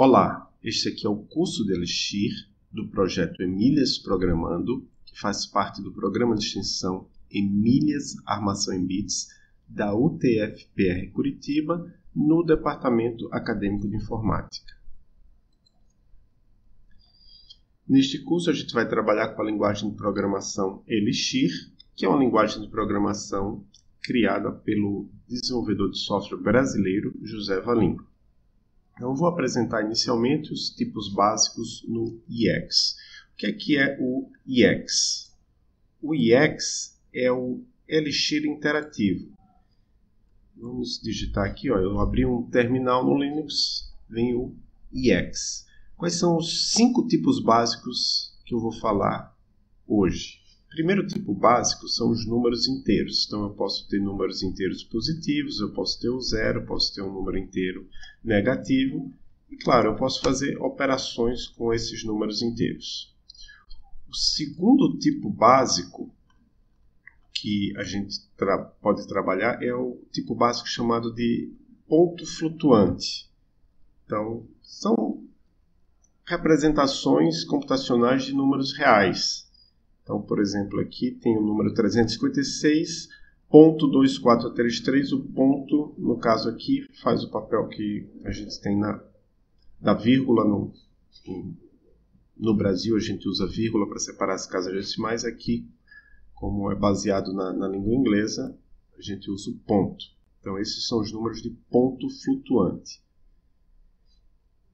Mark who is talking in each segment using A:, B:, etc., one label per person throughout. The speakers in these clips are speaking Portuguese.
A: Olá, este aqui é o curso de Elixir do projeto Emílias Programando, que faz parte do programa de extensão Emílias Armação em Bits da UTFPR Curitiba no Departamento Acadêmico de Informática. Neste curso a gente vai trabalhar com a linguagem de programação Elixir, que é uma linguagem de programação criada pelo desenvolvedor de software brasileiro José Valim. Então, vou apresentar inicialmente os tipos básicos no IEX. O que é, que é o IEX? O IEX é o Elixir Interativo. Vamos digitar aqui, ó, eu abri um terminal no Linux, vem o IEX. Quais são os cinco tipos básicos que eu vou falar hoje? Primeiro tipo básico são os números inteiros. Então eu posso ter números inteiros positivos, eu posso ter o zero, posso ter um número inteiro negativo. E claro, eu posso fazer operações com esses números inteiros. O segundo tipo básico que a gente tra pode trabalhar é o tipo básico chamado de ponto flutuante. Então, são representações computacionais de números reais. Então, por exemplo, aqui tem o número 356.2433, o ponto, no caso aqui, faz o papel que a gente tem na, da vírgula no, no Brasil, a gente usa vírgula para separar as casas decimais, aqui, como é baseado na, na língua inglesa, a gente usa o ponto. Então, esses são os números de ponto flutuante.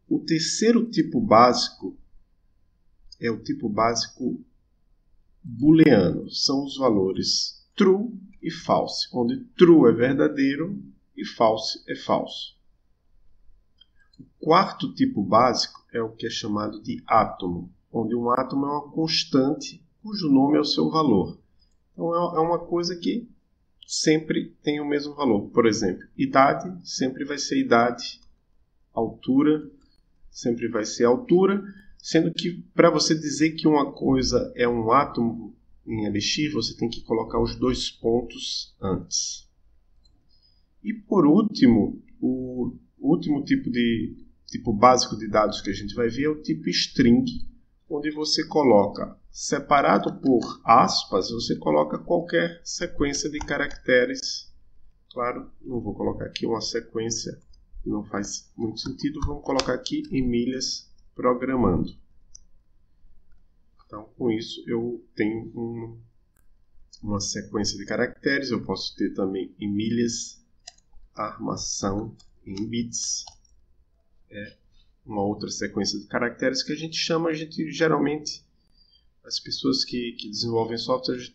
A: O terceiro tipo básico é o tipo básico booleano são os valores true e false, onde true é verdadeiro e false é falso. O quarto tipo básico é o que é chamado de átomo, onde um átomo é uma constante cujo nome é o seu valor. Então é, é uma coisa que sempre tem o mesmo valor. Por exemplo, idade sempre vai ser idade, altura sempre vai ser altura, Sendo que para você dizer que uma coisa é um átomo em Elixir, você tem que colocar os dois pontos antes. E por último, o último tipo de tipo básico de dados que a gente vai ver é o tipo string, onde você coloca separado por aspas, você coloca qualquer sequência de caracteres. Claro, não vou colocar aqui uma sequência não faz muito sentido, vamos colocar aqui em milhas programando. Então, com isso, eu tenho um, uma sequência de caracteres. Eu posso ter também em milhas, armação em bits. É uma outra sequência de caracteres que a gente chama, a gente geralmente, as pessoas que, que desenvolvem software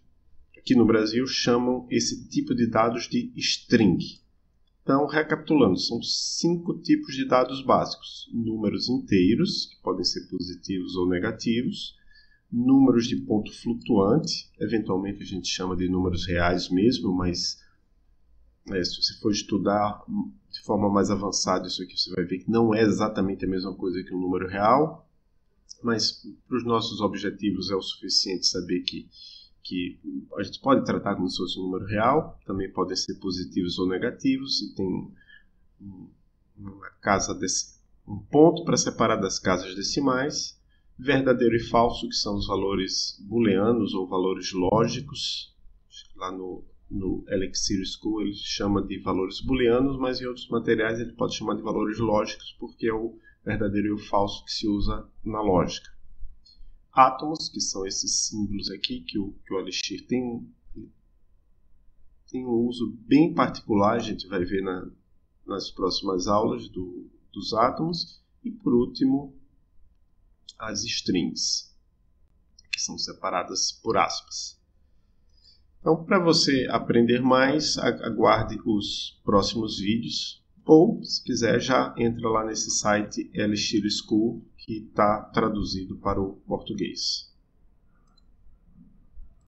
A: aqui no Brasil chamam esse tipo de dados de string. Então, recapitulando, são cinco tipos de dados básicos: números inteiros, que podem ser positivos ou negativos, números de ponto flutuante, eventualmente a gente chama de números reais mesmo, mas é, se você for estudar de forma mais avançada isso aqui, você vai ver que não é exatamente a mesma coisa que um número real, mas para os nossos objetivos é o suficiente saber que que a gente pode tratar como se fosse um número real, também podem ser positivos ou negativos, e tem uma casa desse, um ponto para separar das casas decimais, verdadeiro e falso, que são os valores booleanos ou valores lógicos. Lá no, no Elixir School ele chama de valores booleanos, mas em outros materiais ele pode chamar de valores lógicos, porque é o verdadeiro e o falso que se usa na lógica átomos, que são esses símbolos aqui que o, que o Elixir tem, tem um uso bem particular, a gente vai ver na, nas próximas aulas do, dos átomos. E por último, as strings, que são separadas por aspas. Então, para você aprender mais, aguarde os próximos vídeos. Ou, se quiser, já entra lá nesse site Elixir School que está traduzido para o português.